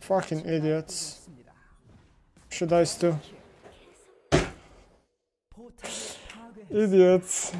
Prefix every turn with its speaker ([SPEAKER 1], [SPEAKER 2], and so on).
[SPEAKER 1] Fucking idiots. She dies too. Idiots.